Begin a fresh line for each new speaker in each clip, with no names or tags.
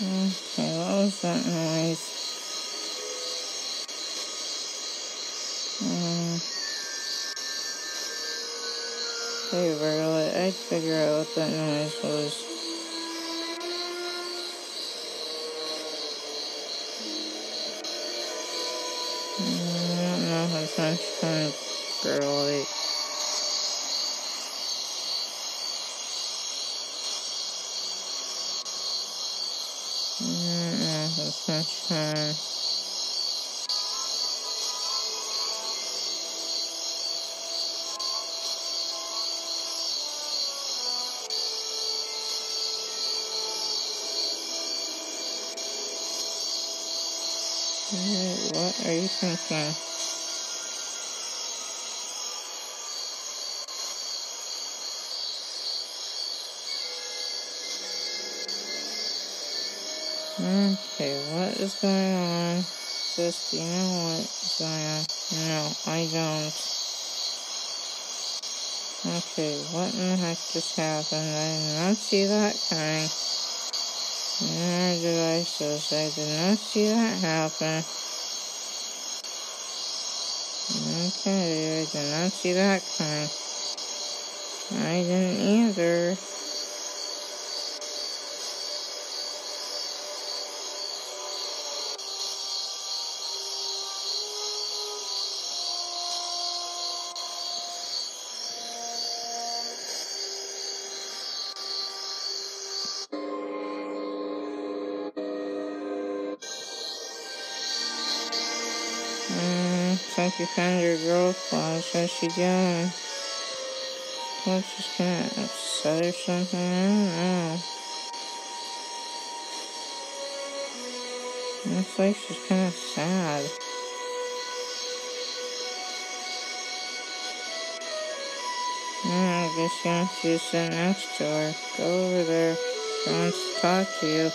Okay, what was that noise? Um, hey, Violet, I'd figure out what that noise was. Mm, I don't know how much time, girl. Mm, that's much time. Hmm, hmm. Hmm, what are you thinking? Okay, what is going on? Sis, do you know what's going on? No, I don't. Okay, what in the heck just happened? I did not see that coming. Nor did I, sis. I did not see that happen. Okay, I did not see that coming. I didn't either. Mm, think you found your girl Claus. How's she doing? What's just kinda upset or something? I don't know. Looks like she's kinda sad. Mm, I guess you to sit next to her. Go over there. She wants to talk to you.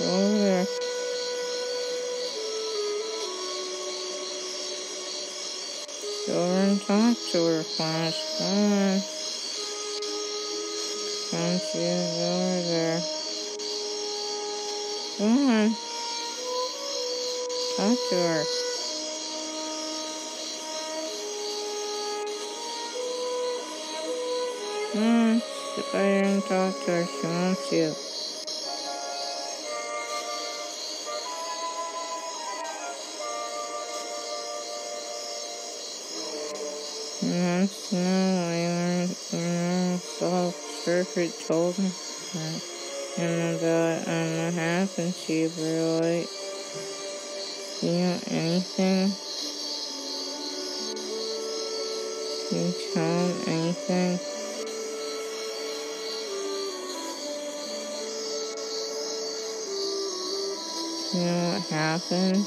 Go over there. Go over and talk to her, Flash. Come on. You go over there? Come on. Talk to her. Come on. Sit by her and talk to her. She wants you. Perfect told him about um, what happened to you, bro. Like, you know anything? Can you tell him anything? You know what happened?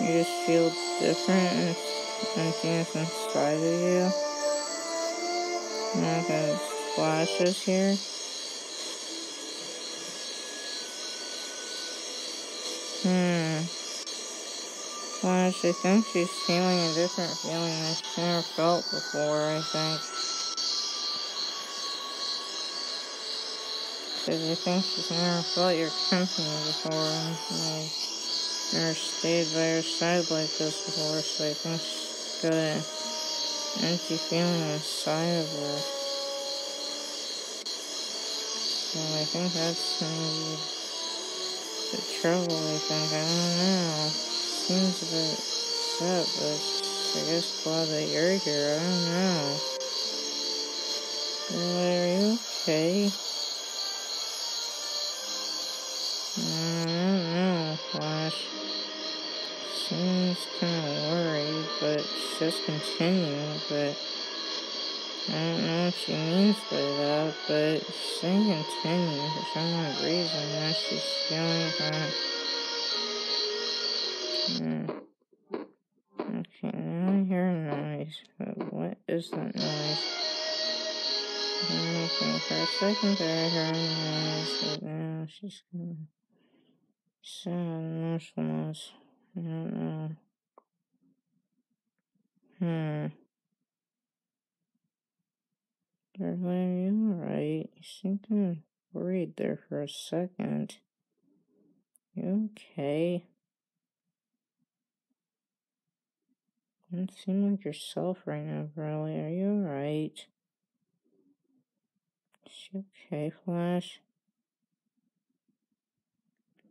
You just feel different and emptiness inside of you. Like a flashes here. Hmm. Flash, she think she's feeling a different feeling that she's never felt before, I think. Because I think she's never felt your company before. And, like, never stayed by her side like this before, so I think she's got an empty feeling inside of her. So I think that's maybe the trouble, I think. I don't know. Seems a bit upset, but I guess glad that you're here. I don't know. Are you okay? Just continue. But I don't know what she means by that, but she's saying continue for some odd reason. That she's feeling that. Hmm. Okay, now I hear a noise. But what is that noise? Okay, for a second there I heard a noise, but now she's gonna sad, emotionless. I don't know. Hmm. Darla, are you You seem kind of worried there for a second. Okay? You don't seem like yourself right now, Briley. Are you alright? Is she okay, Flash?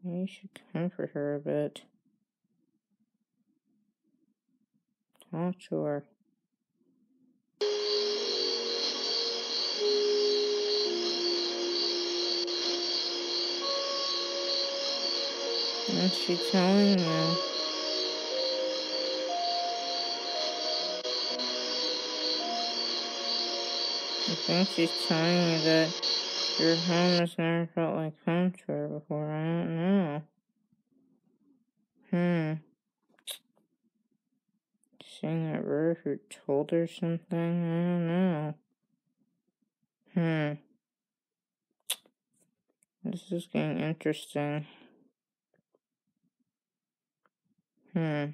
Maybe you should comfort her a bit. Talk to her. What's she telling you? I think she's telling you that your home has never felt like home to her before. I don't know. Hmm. Seeing that Rutherford told her something? I don't know. Hmm. This is getting interesting. Hmm.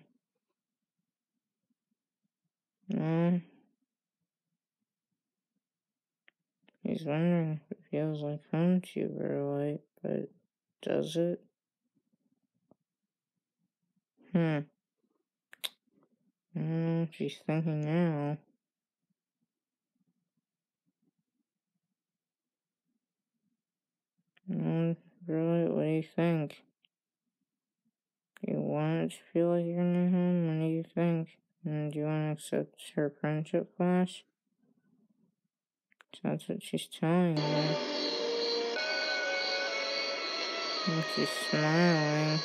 No. He's wondering if it feels like home to you very but does it? Hmm. What she's thinking now. No, really, what do you think? You want it to feel like your new home? What do you think? And do you want to accept her friendship flash? That's what she's telling you. And she's smiling.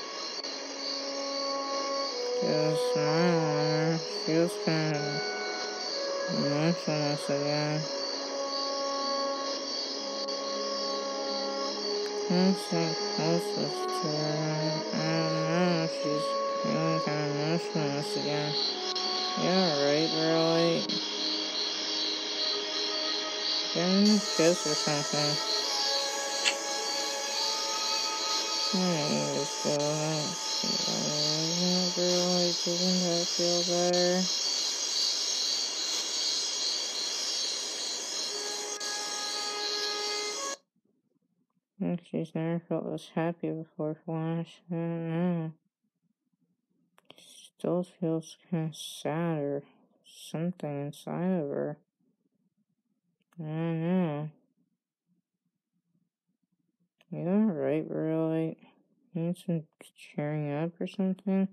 She's smiling. Feels kind of emotionless again. Looks like closest to her. I don't know. She's feeling kind of emotionless again. Yeah, right, really. Give me a kiss or something. There you go. Really, doesn't that feel better? she's never felt this happy before, Flash. I don't know. Still feels kind of sad or something inside of her. I don't know. You alright, really? Need some cheering up or something?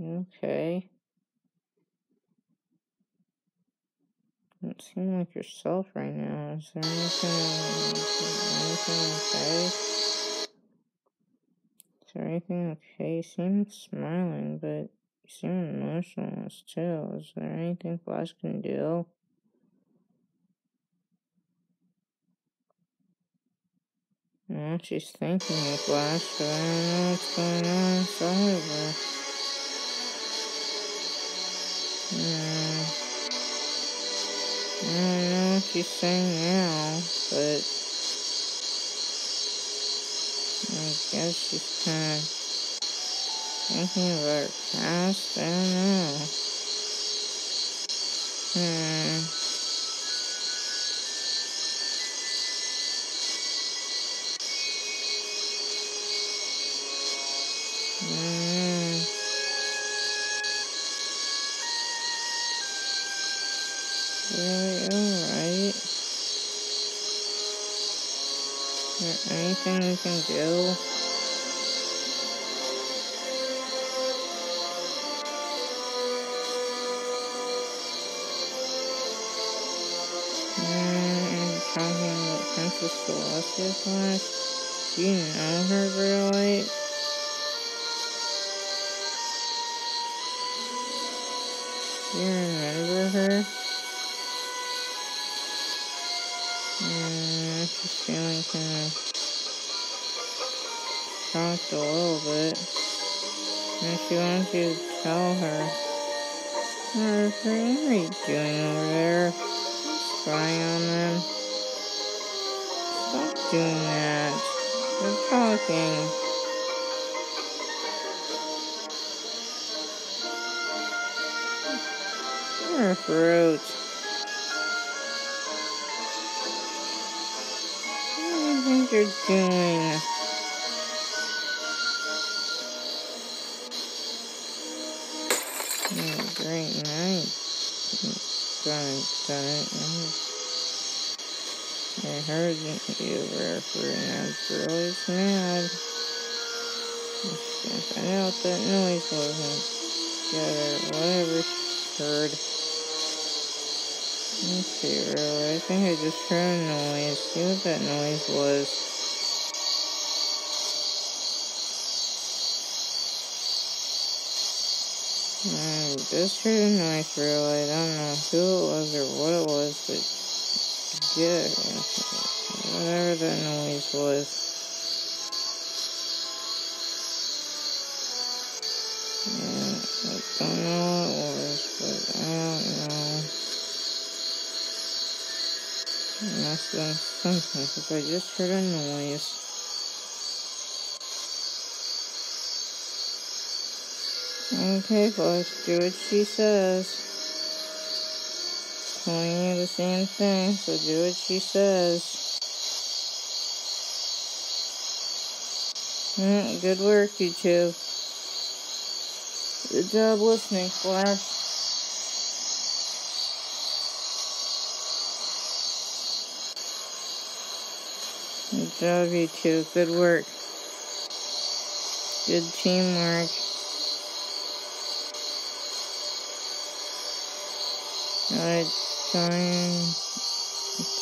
Okay? don't seem like yourself right now. Is there anything, anything okay? Is there anything okay? You seem smiling, but you seem emotionless too. Is there anything Flash can do? Well, she's thinking you, Flash, but I don't know what's going on inside of her. Hmm. I don't know what she's saying now, but I guess she's kind of thinking about her past. I don't know. Hmm. Really alright. Is there anything we can do? Mm, talking about Princess Celestia Flash. Do you know her really? Do you remember her? Feeling kind of shocked a little bit. And she wants you to tell her. What are you doing over there? Spying on them? Stop doing that. They're talking. You're a fruit. You're doing? Oh, great night. Done done. I heard you were for an girl is mad. I find out that noise wasn't together. Whatever. Heard. Let's see, really. I think I just heard a noise. See what that noise was. I just heard a noise, really. I don't know who it was or what it was, but yeah, whatever that noise was. Because I just heard a noise. Okay, folks, do what she says. Telling you the same thing, so do what she says. Mm, good work, you two. Good job listening, Flash. Job, you two. Good work. Good teamwork. Alright, telling,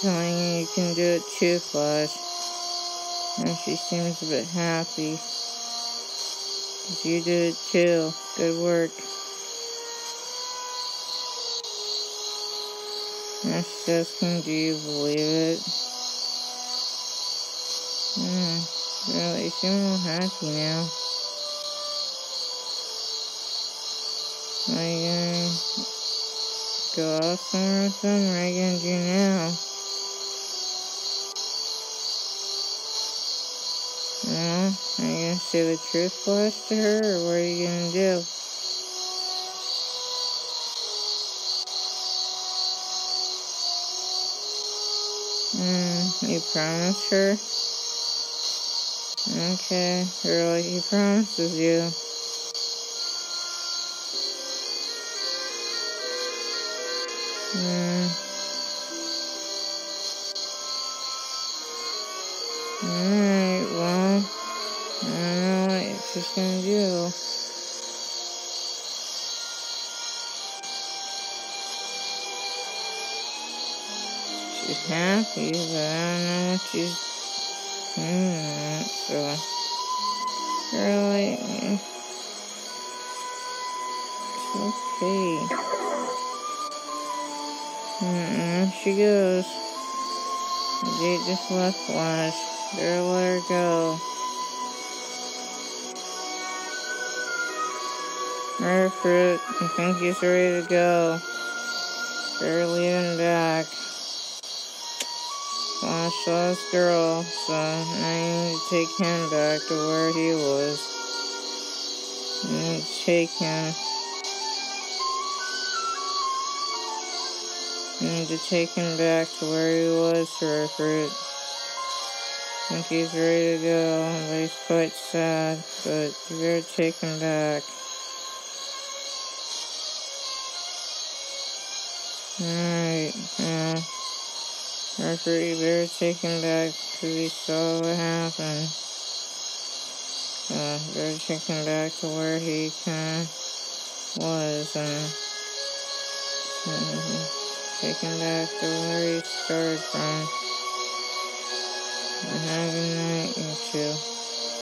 telling you you can do it too, Flash. And she seems a bit happy. You did it too. Good work. She says, can do you believe it? Hmm. Well, you seem a happy now. You gonna go off somewhere them? What are you gonna do now? Well, are you gonna say the truth flash to her, or what are you gonna do? Hmm, you promised her? Okay, really, he promises you. Hmm. Alright, well, I don't know what she's gonna do. She's happy, but I don't know what she's So really okay. Mm, she goes. Gate just left Flash. Better let her go. Murderfruit, I think he's ready to go. They're leaving back. Saw this girl, so I need to take him back to where he was. I need to take him. I need to take him back to where he was for a fruit. I think he's ready to go, but he's quite sad, but you better take him back. Alright, yeah. Mercury better take him back because he saw what happened. Uh, better take him back to where he kind was and, and take him back to where he started from. And have a night, you two.